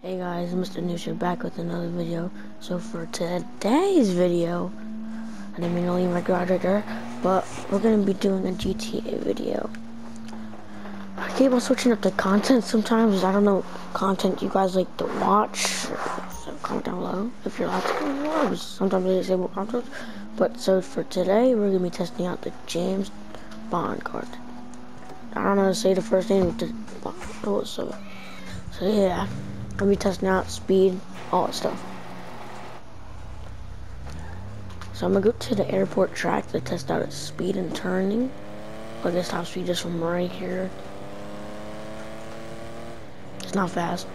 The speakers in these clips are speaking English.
Hey guys, Mr. Nusha back with another video. So for today's video, I didn't mean to leave my garage right there, but we're gonna be doing a GTA video. I keep on switching up the content sometimes. I don't know content you guys like to watch. So comment down below if you're oh, allowed to. Sometimes they disable content. But so for today, we're gonna be testing out the James Bond card. I don't know how to say the first name. To it oh, so, so yeah. I'll be testing out speed, all that stuff. So I'm gonna go to the airport track to test out its speed and turning. But this top speed is from right here. It's not fast.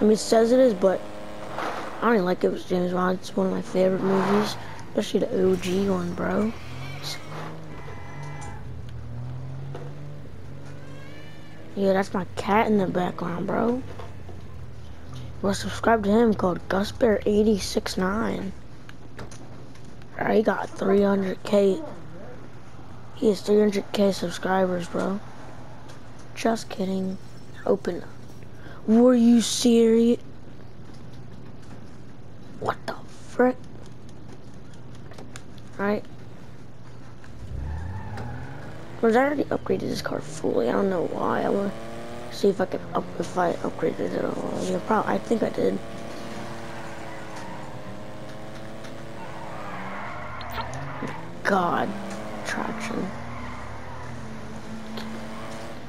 I mean, it says it is, but I don't even like it with James Bond. It's one of my favorite movies, especially the OG one, bro. Yeah, that's my cat in the background, bro. Well, subscribe to him called GusBear869. Alright, he got 300k. He has 300k subscribers, bro. Just kidding. Open. Were you serious? What the frick? Alright. Was I already upgraded this car fully? I don't know why. I want see if I can up if I upgraded it all. Yeah, probably. I think I did. God, traction.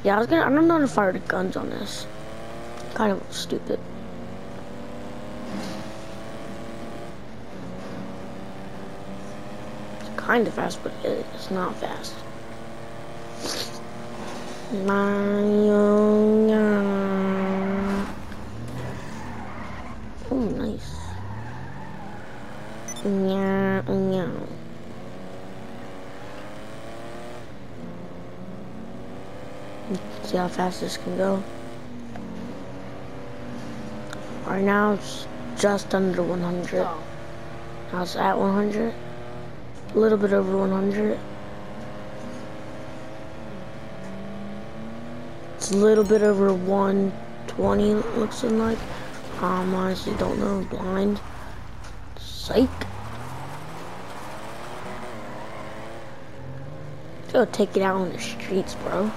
Yeah, I was gonna. I don't know how to fire the guns on this. Kind of stupid. It's kind of fast, but it's not fast. Oh, nice. Yeah, yeah. See how fast this can go. Right now it's just under 100. Now it's at 100. A little bit over 100. It's a little bit over 120, looks like. Um, honestly don't know, blind. Psych. Go take it out on the streets, bro.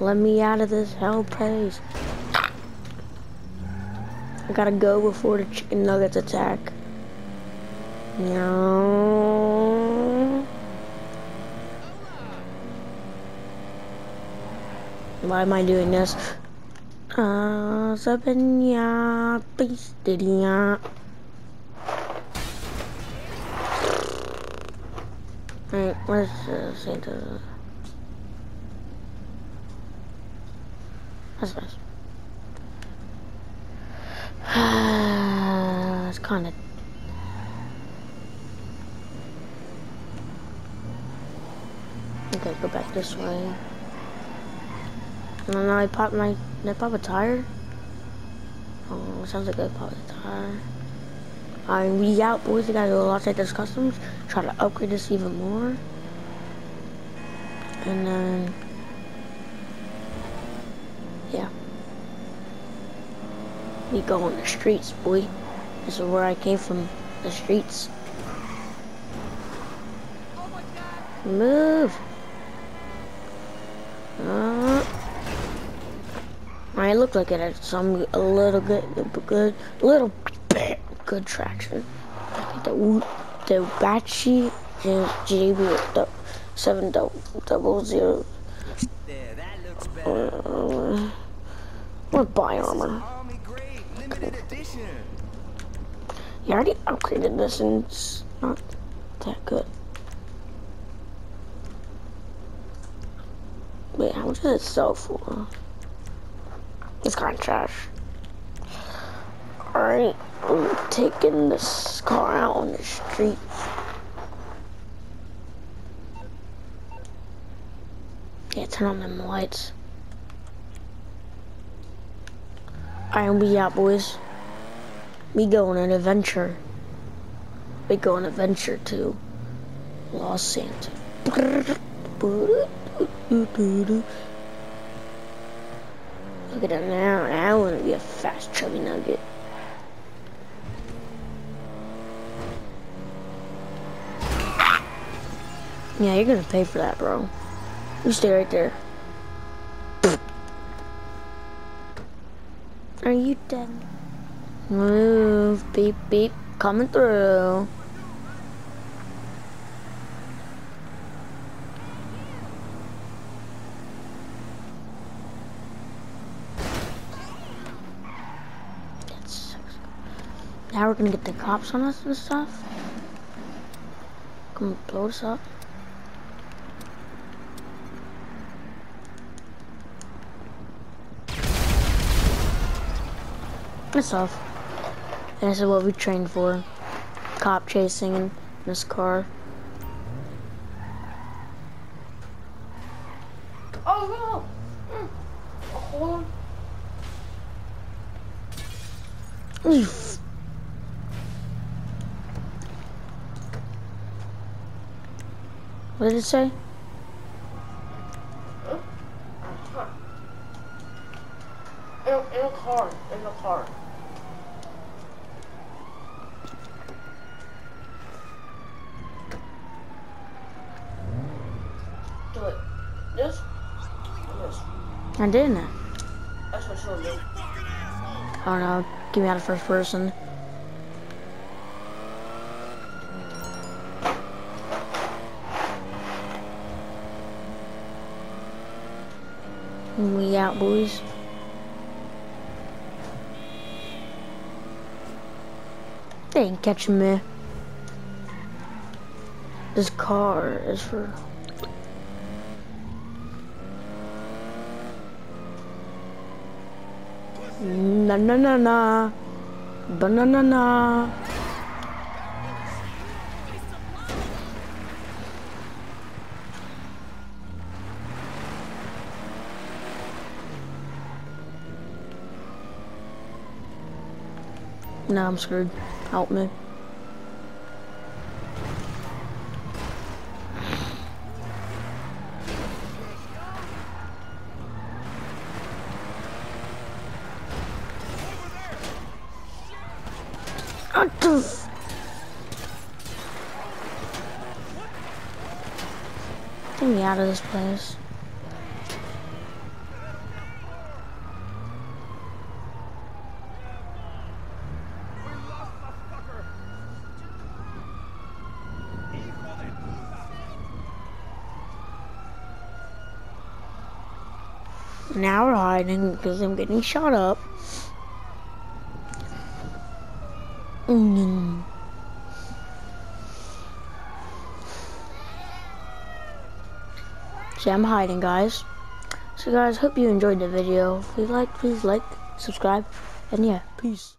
Let me out of this hell place. I gotta go before the chicken nuggets attack. No. Why am I doing this? Uh, Sabenya, please, Alright, where's uh, Santa? That's nice. it's kind of... Okay, go back this way. No, no, I popped my... Did I pop a tire? Oh, sounds like I popped a tire. Alright, we out, boys. We gotta go Los Angeles Customs. Try to upgrade this even more. And then... Yeah. We go on the streets, boy. This is where I came from. The streets. Move! Uh, I look like it had some a little good, good, little bit good traction. The the Bachi and JB seven double zero. Uh, what buy armor? You already upgraded this and it's not that good. Wait, how much does it sell for? It's kind of trash. Alright, I'm taking this car out on the street. Turn on them lights. Alright, we out, boys. We go on an adventure. We go on an adventure to Los Santos. Look at that now. I want to be a fast chubby nugget. Yeah, you're gonna pay for that, bro. You stay right there. Are you dead? Move, beep, beep, coming through. Now we're gonna get the cops on us and stuff. Come blow us up. Piss off. And this is what we trained for. Cop chasing in this car. Oh no! Mm. Hold on. You What did it say? In, in a car. In a car. Do it. This? This. I didn't. That's what she'll do. I don't know. Give me out of first person. We out, boys. They ain't catching me. This car is for. Na na na na. Banana. Now I'm screwed. Help me. Get me out of this place. Now we're hiding because I'm getting shot up. Mm. See, I'm hiding, guys. So, guys, hope you enjoyed the video. If you liked, please like, subscribe, and yeah, peace.